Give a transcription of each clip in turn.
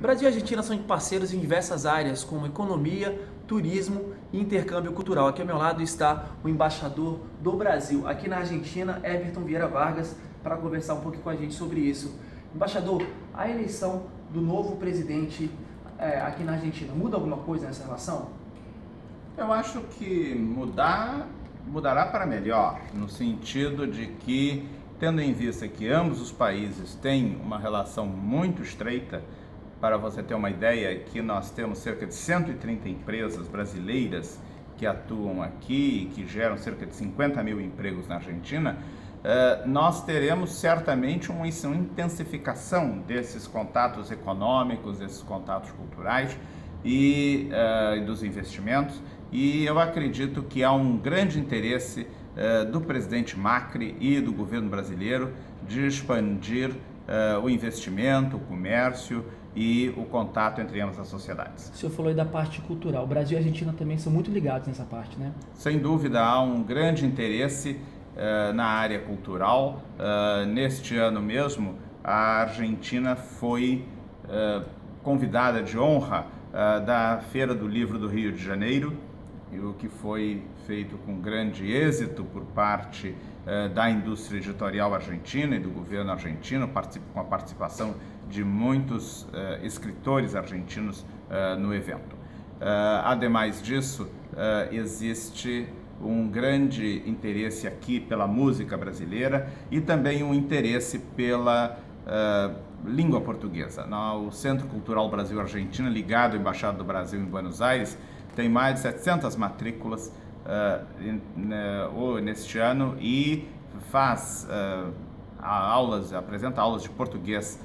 Brasil e Argentina são parceiros em diversas áreas, como economia, turismo e intercâmbio cultural. Aqui ao meu lado está o embaixador do Brasil, aqui na Argentina, Everton Vieira Vargas, para conversar um pouquinho com a gente sobre isso. Embaixador, a eleição do novo presidente é, aqui na Argentina muda alguma coisa nessa relação? Eu acho que mudar mudará para melhor, no sentido de que, tendo em vista que ambos os países têm uma relação muito estreita, para você ter uma ideia, que nós temos cerca de 130 empresas brasileiras que atuam aqui e que geram cerca de 50 mil empregos na Argentina, eh, nós teremos certamente uma intensificação desses contatos econômicos, desses contatos culturais e uh, dos investimentos. E eu acredito que há um grande interesse uh, do presidente Macri e do governo brasileiro de expandir o investimento, o comércio e o contato entre ambas as sociedades. O senhor falou aí da parte cultural. O Brasil e a Argentina também são muito ligados nessa parte, né? Sem dúvida, há um grande interesse na área cultural. neste ano mesmo, a Argentina foi convidada de honra uh, da Feira do Livro do Rio de Janeiro, o que foi feito com grande êxito por parte uh, da indústria editorial argentina e do governo argentino, com a participação de muitos uh, escritores argentinos no evento. ademais disso, existe um grande interesse aqui pela música brasileira e também um interesse pela uh, língua portuguesa. O Centro Cultural Brasil-Argentina, ligado à Embaixada do Brasil em Buenos Aires, tem mais de 700 matrículas uh, neste ano e faz uh, aulas, apresenta aulas de português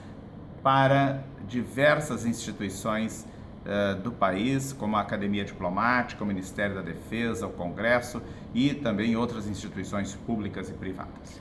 para diversas instituições uh, do país, como a Academia Diplomática, o Ministério da Defesa, o Congresso e também outras instituições públicas e privadas.